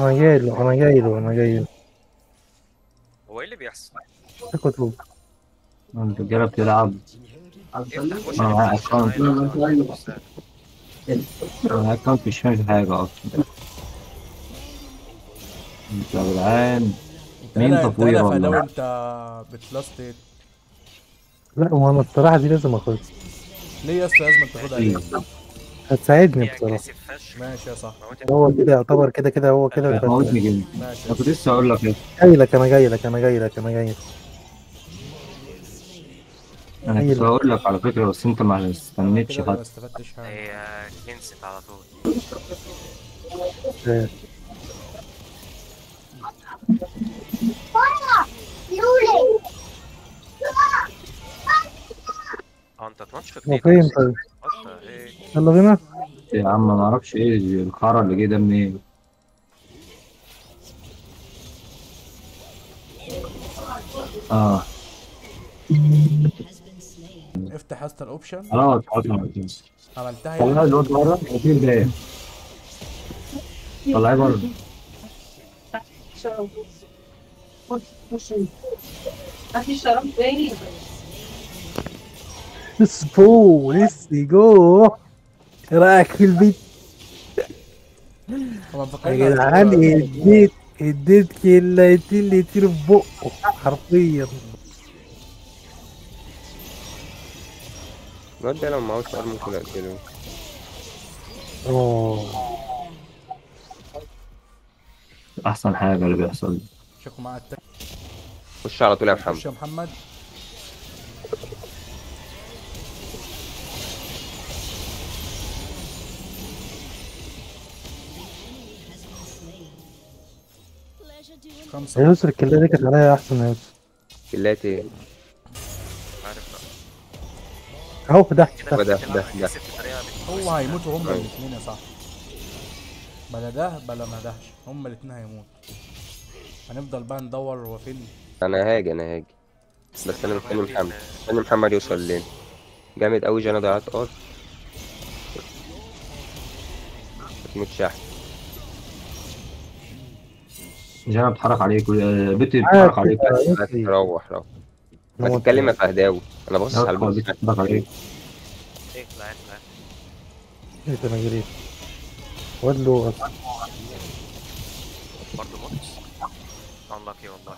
أنا جاي له أنا جاي له أنا جاي له. هو إيه اللي بيحصل؟ اطلب الرجالة بتلعب افتح خش أنا معايا خش account. معايا. أنا اكونت مش فاهم حاجة أصلا. يا جدعان. مين انت تطوير لو والله أنت بتلاست لا هو أنا الصراحة دي لازم اخدها ليه يا اسطى لازم تاخدها. ليه؟ هتساعدني بصراحة. ماشي يا صاحبي. هو كده يعتبر كده كده هو كده أنا كنت لسه أقول لك إيه. جاي لك أنا جاي لك أنا جاي لك أنا جاي لك. أنا كنت. هقول لك على فكرة بس أنت ما استنيتش كده ما حد. استفدتش حاجة. هي كنست على طول. آه، آه أنت تماتش هو فين طيب؟ إيه؟ يلا بينا. يا عم ما أعرفش إيه الخرا اللي جه ده منين. آه. افتح يا اسطى الاوبشن خلاص خلاص عملتها طلع الواد بره وفي ده طلعيه بره في شراب تاني. let's go let's go إيه رأيك في البيت؟ هو يا جدعان اديت اديت كلمتين اللي يطيروا في بقه حرفيا. الواد ده لو معهوش سؤال ممكن اقتله أوه. أحسن حاجة اللي بيحصل. شكوا معاه التاني خش على طول يا محمد. خش يا محمد. خمسة. يا يسر الكلية دي كانت عليا أحسن يا يسر كلات إيه؟ عارف في تحت ده- ده- ده. بطريقة بنت هو. هيموتوا هما. الاثنين يا صاحبي. بلا ده بلا ما دهش. هما الاثنين هيموتوا هنفضل بقى ندور هو فين. أنا هاجي أنا هاجي. بس أنا مستني محمد. مستني محمد يوصل لين. جامد قوي جانا ضيعت ار ما تموتش يا احمد جانا بتحرك عليك و- بنتي بتحرك عليك. بس روح روح. ما تتكلم يا فهداوي. أنا بص على البوست بتحرك عليك لا لا إيه ده أنا جريت. واد له برضه موت unlucky والله.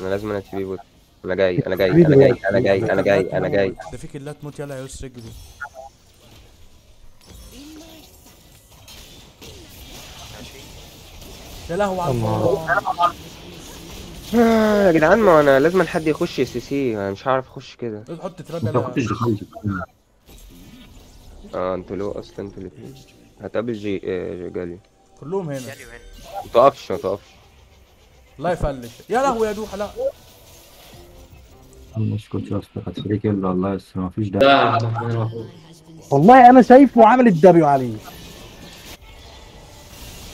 أنا لازم أنا تبي بوت. أنا جاي أنا جاي أنا جاي أنا جاي أنا جاي أنا جاي. ده في كلات تموت يلا يا يوسف يا لهوي على الله. آه، يا جدعان ما أنا لازم حد يخش سي سي. أنا مش هعرف أخش كده. حط تراب أنت ما كنتش دخلت آه أنتوا لو أصلا أنتوا الاثنين هتقابل جي آه، جالي كلهم هنا. ما تقفش ما تقفش الله يفلش. يا لهوي يا دوحة لا. مش كنت أصلا كانت فري كيل والله بس ما فيش داعي والله أنا شايفه عامل الدبليو عليه.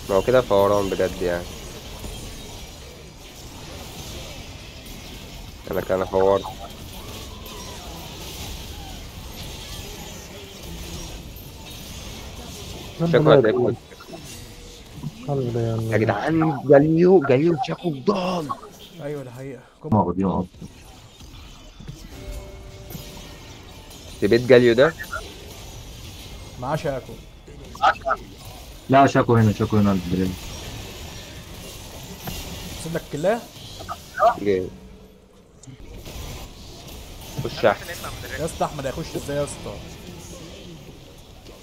ما هو كده فوران بجد يعني. أنا كان فورت شكله يا جدعان جاليو جاليو شاكو ضال أيوه ده أصلا في بيت جاليو ده؟ معاه شاكو لا شاكو هنا شاكو هنا. عند البريد سيب لك خش أحمد. يا اسطى أحمد هيخش إزاي يا اسطى؟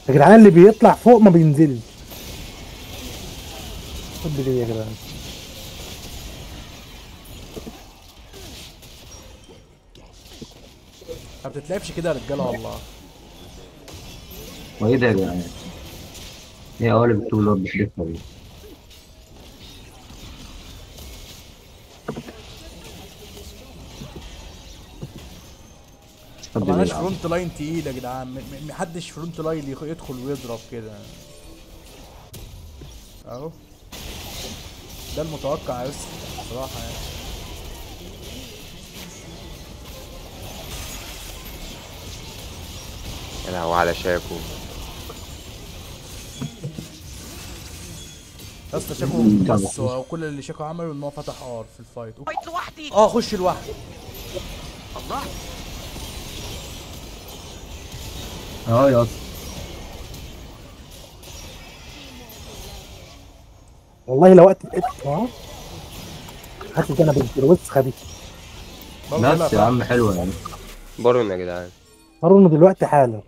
يا جدعان اللي بيطلع فوق ما بينزلش. خد ليه يا جدعان؟ ما بتتلعبش كده يا رجالة والله. وايه ده يا جدعان؟ إيه قوالب التو لورد دي؟ حد ما معناش. front line تقيل يا جدعان. محدش front line يدخل ويضرب كده. اهو. ده المتوقع يا يوسف بصراحة يعني. يا لهوي على شاكو يا اسطى شاكو مم. بص هو كل اللي شاكو عمله إن هو فتح R في ال fight. fight لوحدي. آه خش لوحده الله. آه يا اسطى والله لو وقت القت آه. هات لي أنا بنت الوسخه دي بس يا. عم حلوة يعني. بارون يا جدعان. هارون دلوقتي حالا.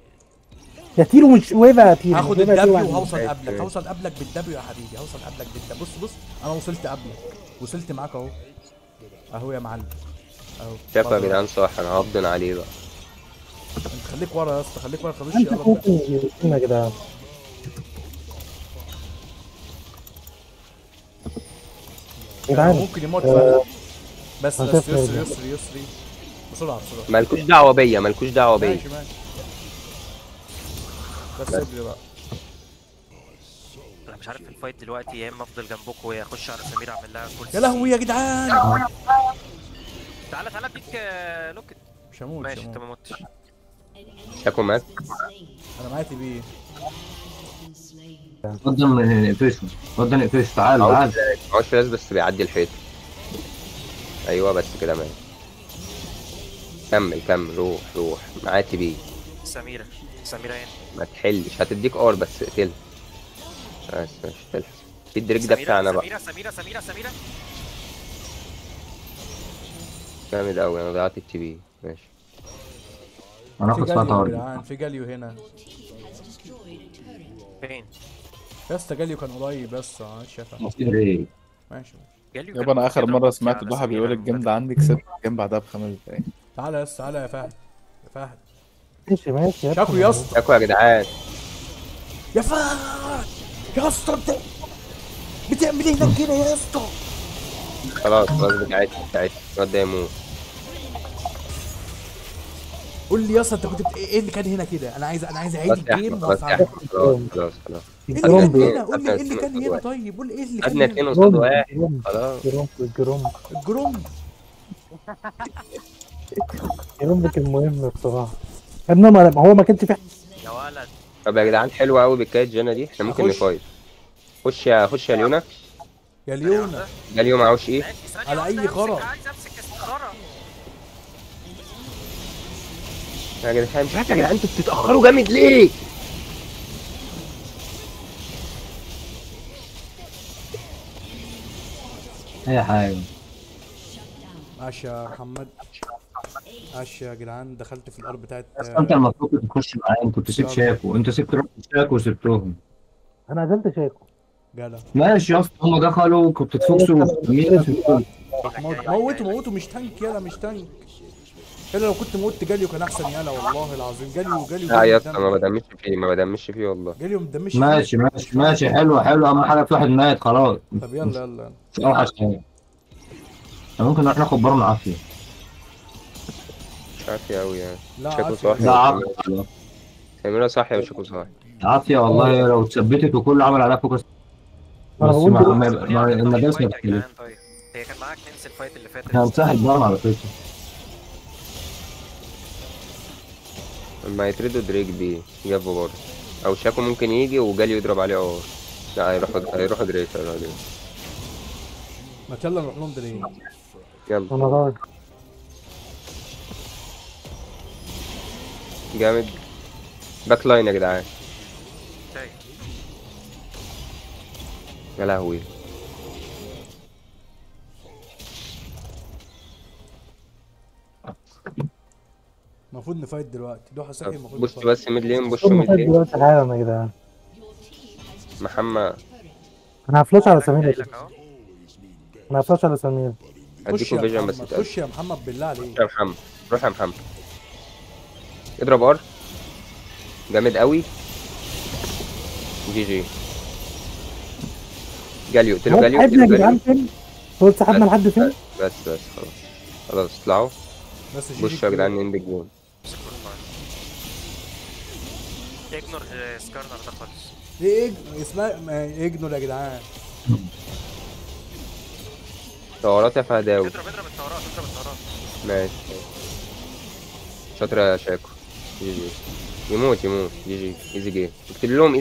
يا تيرو مش ويفا يا تيرو هاخد الدبليو. وهوصل قبلك. ماشي. هوصل قبلك بالدبليو يا حبيبي هوصل قبلك بالدبليو. بص بص أنا وصلت قبلك. وصلت معاك أهو. أهو يا معلم. أهو. شافوا يا. جدعان صح أنا هفضل عليه بقى. أنت خليك ورا يا اسطى خليك ورا خلوش أنت ممكن يا جدعان. جدعان. ممكن يموت آه، فعلا بس أنا بس شايف يسري يسري يسري. بسرعة بسرعة. مالكوش دعوة بيا مالكوش دعوة بيا. ماشي ماشي. بقى. أنا مش عارف الفايت دلوقتي يا إما أفضل جنبكم يا أخش على سمير أعمل لها كل يا لهوي يا جدعان. تعالى تعالى أديك آه، لوكت مش هموت ماشي أنت ما متش. شاكو مات أنا معايا تي بي. اتفضل نقفشه اتفضل نقفشه تعال تعال. معهوش بس بيعدي الحيط. أيوه بس كده مات كمل كمل. روح روح. معاه تي بي. سميرة. سميرة هنا ما تحلش هتديك R بس اقتلها. بس مش تلحق في الدريك ده بتاعنا بقى. سميرة سميرة سميرة سميرة. جامد قوي أنا ضيعت ال TP ماشي. أنا في اخد جاليو يا ساعه جدعان في جاليو هنا. فين؟ يا اسطى جاليو كان قريب بس آه شافها إيه؟ ماشي جاليو يابا أنا آخر مرة سمعت ضحى بيقول ال game. ده عندي كسبت ال game بعدها بخمس دقايق. تعالى يا اسطى تعالى يا فهد. يا فهد. ماشي ماشي يا شاكو ابني. يا اسطى. شاكو يا جدعان. يا فهد يا اسطى انت بتعمل إيه هناك كده يا اسطى؟ خلاص خلاص بتاعتي بتاعتي الواد ده يموت. قول لي يا اسطى انت كنت بت... إيه اللي كان هنا كده؟ أنا عايز أنا عايز اعيد خلاص يا ال game خلاص يا خلاص خلاص خلاص. إيه اللي كان ال Gromp هنا؟ قول لي إيه اللي كان هنا. طيب؟ قول لي إيه اللي كان خدنا اتنين هنا قصاد واحد. خلاص. الجرومب الجرومب الجروم الجرومب كان مهم بصراحة. انما ما هو ما كانش في يا ولد. طب يا جدعان حلوة قوي بالكايت جانا دي. إحنا ممكن. نفايت خش يا خش يا ليونا يا ليونا ده اليوم معهوش إيه؟ ماشي، على أمسك، خرا. يا جدعان مش عارف يا جدعان أنتوا بتتأخروا جامد ليه؟ أي حاجة. عاش يا محمد. عاش يا جدعان دخلت في الأرض بتاعت أصلا أنت المفروض كنت تخش معايا. انت كنت سبت شاكو انت سبت رحت شاكو وسبتهم أنا عزلت شاكو جدع. ماشي يا اسطى هم دخلوا كنت تفوكسوا مين وسبتهم موت- موته موته مش تانك يلا مش تانك. إلا لو كنت موت جاليو كان أحسن. يلا والله العظيم. جاليو جاليو لا يا اسطى ما بدمش فيه ما بدمش فيه والله. جاليو مدمش ماشي ماشي ماشي. حلو حلو. أهم حاجة في واحد مات خلاص. طب يلا يلا. اوحش حاجة ممكن نروح ناخد بارون عافيه مش عارف قوي يعني. لا شكله عافية. صح لا عافية سميرة صح يا شكله صح عافية والله. لو اتثبتت وكل عمل عليها فوكس بس ما ما- ما جدعان طيب. هي كان معاك ننسى الفايت اللي فاتت. هنسهل بارون على فكرة. لما يتردوا دريك بي جابوا برضه. أو شاكو ممكن يجي وجالي يضرب عليه. أه. لا هيروحوا هيروحوا دريك دريك ما يلا نروح لهم درين يلا. أنا راجل جامد. باك لاين يا جدعان. يا لهوي. المفروض نفايت دلوقتي. دوحه صحي المفروض بص. بس ميد لين بص ميد لين. دلوقتي؟ حالا يا جدعان. محمد. أنا هفلاش على سمير. أنا هفلاش على سمير. يا vision بس. خش يا محمد بالله عليك. يا محمد. روح يا محمد. اضرب R. جامد قوي. GG. جاليو قلت له جاليو صاحبنا يا جدعان جاليو. فين؟ هو صاحبنا لحد فين؟ بس بس خلاص. خلاص اطلعوا. بس جي بصوا يا جدعان end الجون ignore آه، سكارنر ده خالص. إيه اسمها ignore يا جدعان. turret يا فهداوي. اضرب اضرب ال turret اضرب ال turret ماشي. شاطر يا شاكو. GG يموت يموت GG easy game اكتب لهم